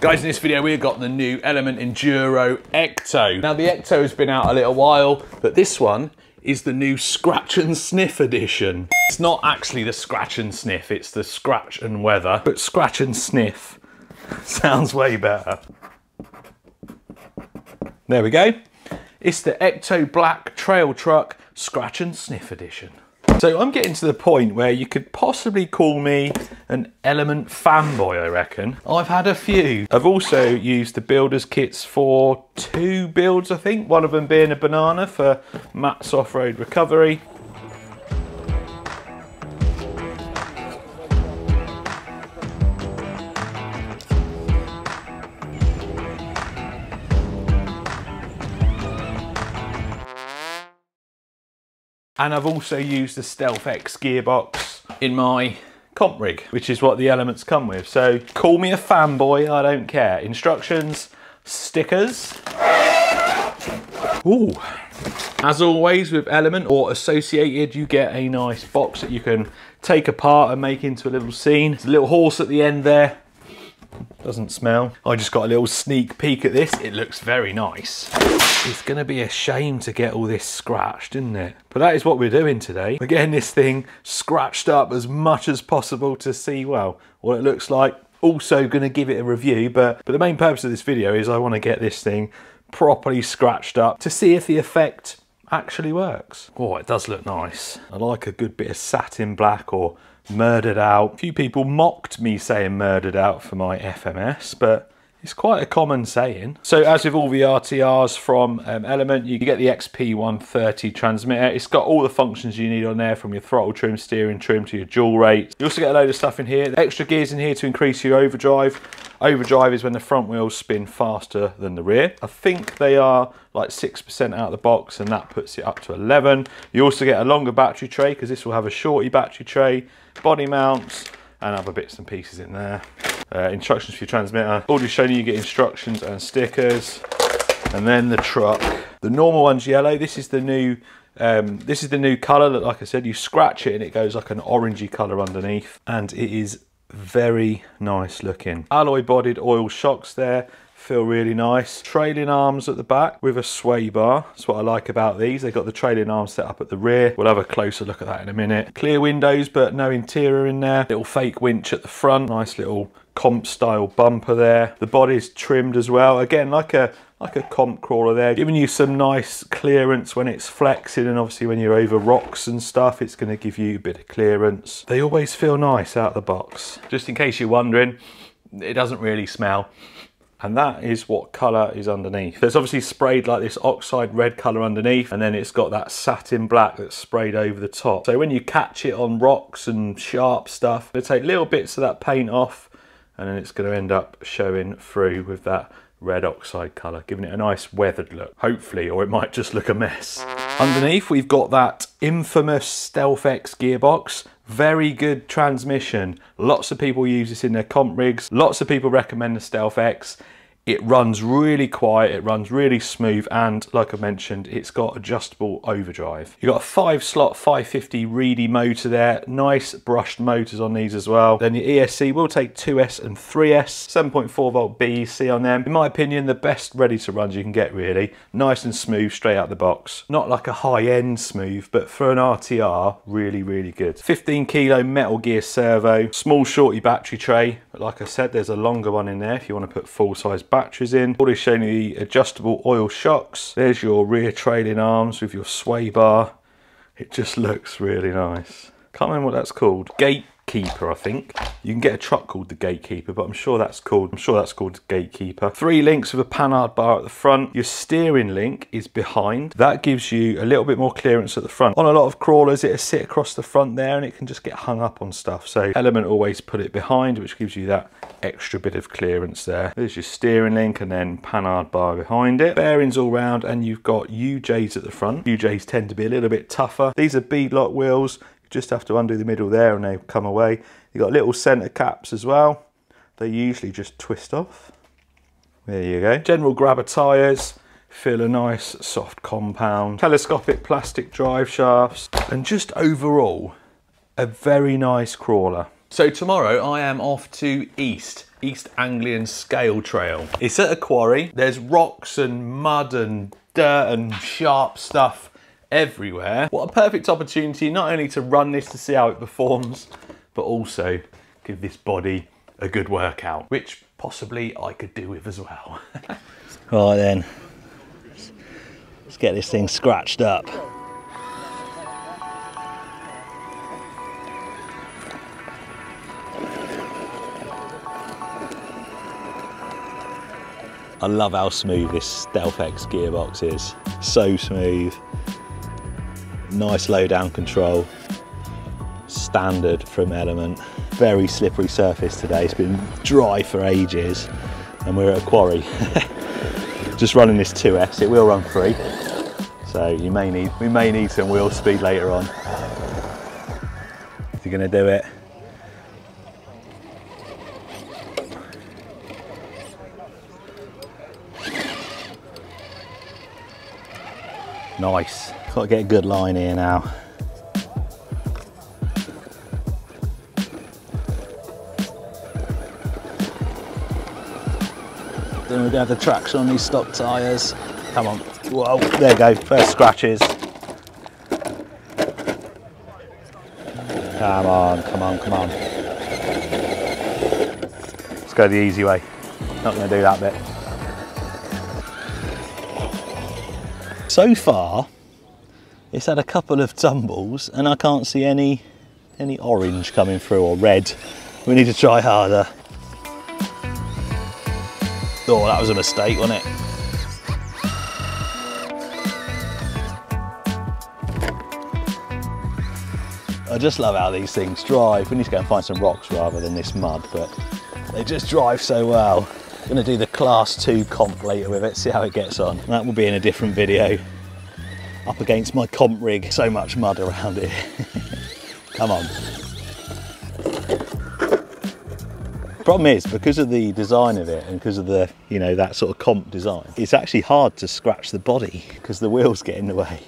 Guys, in this video we've got the new Element Enduro Ecto. Now the Ecto has been out a little while, but this one is the new Scratch and Sniff edition. It's not actually the Scratch and Sniff, it's the Scratch and Weather, but Scratch and Sniff sounds way better. There we go. It's the Ecto Black Trail Truck Scratch and Sniff edition. So I'm getting to the point where you could possibly call me an Element fanboy, I reckon. I've had a few. I've also used the builder's kits for two builds, I think. One of them being a banana for Matt's off-road recovery. And I've also used the Stealth X gearbox in my comp rig, which is what the elements come with. So call me a fanboy, I don't care. Instructions, stickers. Ooh. As always with Element or Associated, you get a nice box that you can take apart and make into a little scene. There's a little horse at the end there. Doesn't smell. I just got a little sneak peek at this. It looks very nice. It's gonna be a shame to get all this scratched, isn't it? But that is what we're doing today. We're getting this thing scratched up as much as possible to see, well, what it looks like. Also gonna give it a review, but, but the main purpose of this video is I wanna get this thing properly scratched up to see if the effect actually works. Oh, it does look nice. I like a good bit of satin black or murdered out. A few people mocked me saying murdered out for my FMS, but it's quite a common saying. So as with all the RTRs from um, Element, you get the XP130 transmitter. It's got all the functions you need on there from your throttle trim, steering trim to your dual rate. You also get a load of stuff in here. Extra gears in here to increase your overdrive. Overdrive is when the front wheels spin faster than the rear. I think they are like 6% out of the box and that puts it up to 11. You also get a longer battery tray because this will have a shorty battery tray, body mounts, and other bits and pieces in there. Uh, instructions for your transmitter. Already shown you, you get instructions and stickers. And then the truck. The normal one's yellow. This is the new um, this is the new colour that, like I said, you scratch it and it goes like an orangey colour underneath. And it is very nice looking. Alloy bodied oil shocks there feel really nice. Trailing arms at the back with a sway bar. That's what I like about these. They've got the trailing arms set up at the rear. We'll have a closer look at that in a minute. Clear windows, but no interior in there. Little fake winch at the front. Nice little comp style bumper there. The body's trimmed as well. Again, like a like a comp crawler there, giving you some nice clearance when it's flexing and obviously when you're over rocks and stuff, it's gonna give you a bit of clearance. They always feel nice out of the box. Just in case you're wondering, it doesn't really smell and that is what colour is underneath. It's obviously sprayed like this oxide red colour underneath and then it's got that satin black that's sprayed over the top. So when you catch it on rocks and sharp stuff, it'll take little bits of that paint off and then it's going to end up showing through with that red oxide colour, giving it a nice weathered look, hopefully, or it might just look a mess. Underneath, we've got that infamous Stealth X gearbox. Very good transmission. Lots of people use this in their comp rigs. Lots of people recommend the Stealth X. It runs really quiet, it runs really smooth, and like I mentioned, it's got adjustable overdrive. You've got a five slot 550 Reedy motor there, nice brushed motors on these as well. Then the ESC will take 2S and 3S, 7.4 volt BEC on them. In my opinion, the best ready to runs you can get really. Nice and smooth straight out the box. Not like a high end smooth, but for an RTR, really, really good. 15 kilo metal gear servo, small shorty battery tray. Like I said, there's a longer one in there if you want to put full size batteries in. Already showing the adjustable oil shocks. There's your rear trailing arms with your sway bar. It just looks really nice. Can't remember what that's called. Gate Gatekeeper, I think. You can get a truck called the Gatekeeper, but I'm sure that's called I'm sure that's called Gatekeeper. Three links with a panhard bar at the front. Your steering link is behind. That gives you a little bit more clearance at the front. On a lot of crawlers, it'll sit across the front there and it can just get hung up on stuff. So Element always put it behind, which gives you that extra bit of clearance there. There's your steering link and then panhard bar behind it. Bearings all round and you've got UJs at the front. UJs tend to be a little bit tougher. These are beadlock wheels just have to undo the middle there and they come away. You've got little centre caps as well. They usually just twist off. There you go. General grabber tyres. Feel a nice soft compound. Telescopic plastic drive shafts. And just overall, a very nice crawler. So tomorrow I am off to East East Anglian Scale Trail. It's at a quarry. There's rocks and mud and dirt and sharp stuff everywhere. What a perfect opportunity not only to run this to see how it performs, but also give this body a good workout, which possibly I could do with as well. right then, let's get this thing scratched up. I love how smooth this Stealth X gearbox is. So smooth. Nice low down control. Standard from Element. Very slippery surface today. It's been dry for ages and we're at a quarry. Just running this 2S, it will run free. So you may need, we may need some wheel speed later on. If you're gonna do it, Nice. Got to get a good line here now. Then we do have the traction on these stock tyres. Come on. Whoa, there you go. First scratches. Come on, come on, come on. Let's go the easy way. Not going to do that bit. So far, it's had a couple of tumbles and I can't see any any orange coming through or red. We need to try harder. Oh, that was a mistake, wasn't it? I just love how these things drive. We need to go and find some rocks rather than this mud, but they just drive so well. Gonna do the class two comp later with it, see how it gets on. That will be in a different video. Up against my comp rig, so much mud around it. Come on. Problem is, because of the design of it and because of the, you know, that sort of comp design, it's actually hard to scratch the body because the wheels get in the way.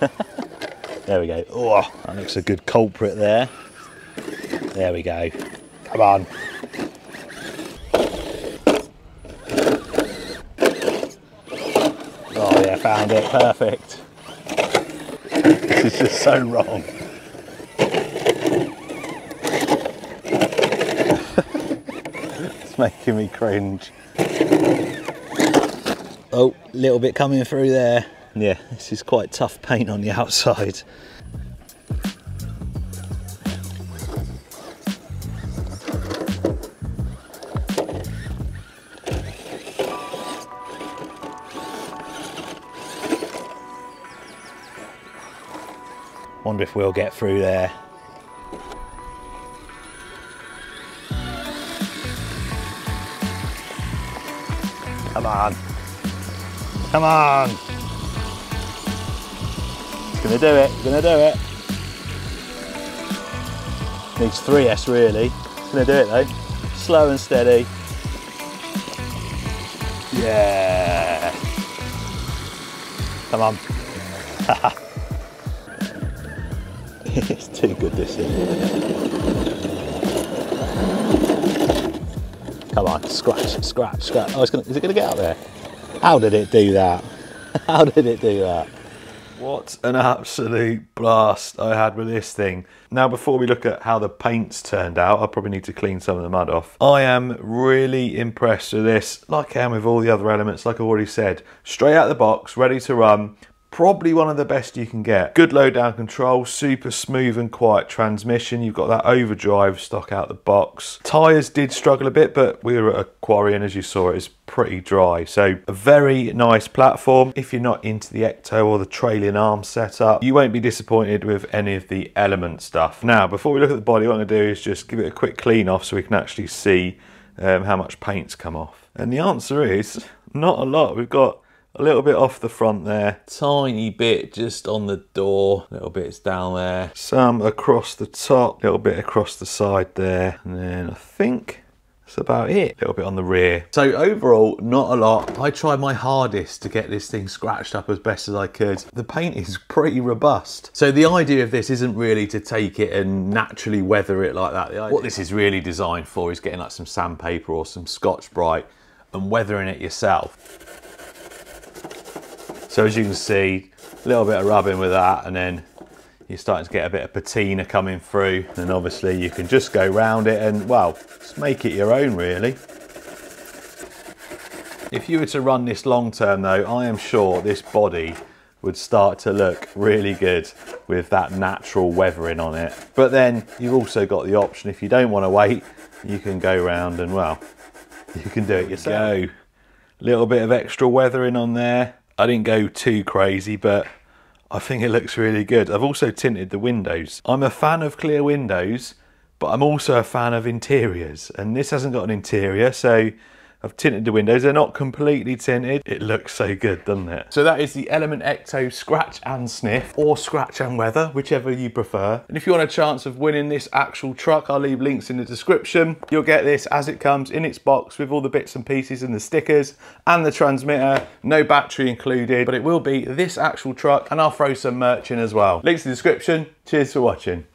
there we go. Oh, that looks a good culprit there. There we go. Come on. Found it, perfect. This is just so wrong. it's making me cringe. Oh, little bit coming through there. Yeah, this is quite tough paint on the outside. Wonder if we'll get through there. Come on. Come on. Gonna do it, gonna do it. Needs 3S really. Gonna do it though. Slow and steady. Yeah. Come on. too good this thing. Come on, scratch, scratch, scratch. Oh, it's gonna, is it gonna get out there? How did it do that? How did it do that? What an absolute blast I had with this thing. Now, before we look at how the paint's turned out, I probably need to clean some of the mud off. I am really impressed with this, like I am with all the other elements, like I've already said. Straight out of the box, ready to run, probably one of the best you can get. Good low down control, super smooth and quiet transmission. You've got that overdrive stock out the box. Tyres did struggle a bit, but we were at a quarry and as you saw, it is pretty dry. So a very nice platform. If you're not into the Ecto or the trailing arm setup, you won't be disappointed with any of the element stuff. Now, before we look at the body, what I'm gonna do is just give it a quick clean off so we can actually see um, how much paint's come off. And the answer is not a lot. We've got a little bit off the front there, tiny bit just on the door, little bits down there, some across the top, little bit across the side there, and then I think That's about it. A little bit on the rear. So overall, not a lot. I tried my hardest to get this thing scratched up as best as I could. The paint is pretty robust. So the idea of this isn't really to take it and naturally weather it like that. What this is really designed for is getting like some sandpaper or some Scotch-Brite and weathering it yourself. So as you can see, a little bit of rubbing with that and then you're starting to get a bit of patina coming through and obviously you can just go round it and well just make it your own really. If you were to run this long term though i am sure this body would start to look really good with that natural weathering on it. But then you've also got the option if you don't want to wait you can go round and well you can do it yourself. go. Little bit of extra weathering on there i didn't go too crazy but I think it looks really good. I've also tinted the windows. I'm a fan of clear windows, but I'm also a fan of interiors. And this hasn't got an interior, so I've tinted the windows. They're not completely tinted. It looks so good, doesn't it? So that is the Element Ecto Scratch and Sniff, or Scratch and Weather, whichever you prefer. And if you want a chance of winning this actual truck, I'll leave links in the description. You'll get this as it comes in its box with all the bits and pieces and the stickers and the transmitter. No battery included, but it will be this actual truck and I'll throw some merch in as well. Links in the description. Cheers for watching.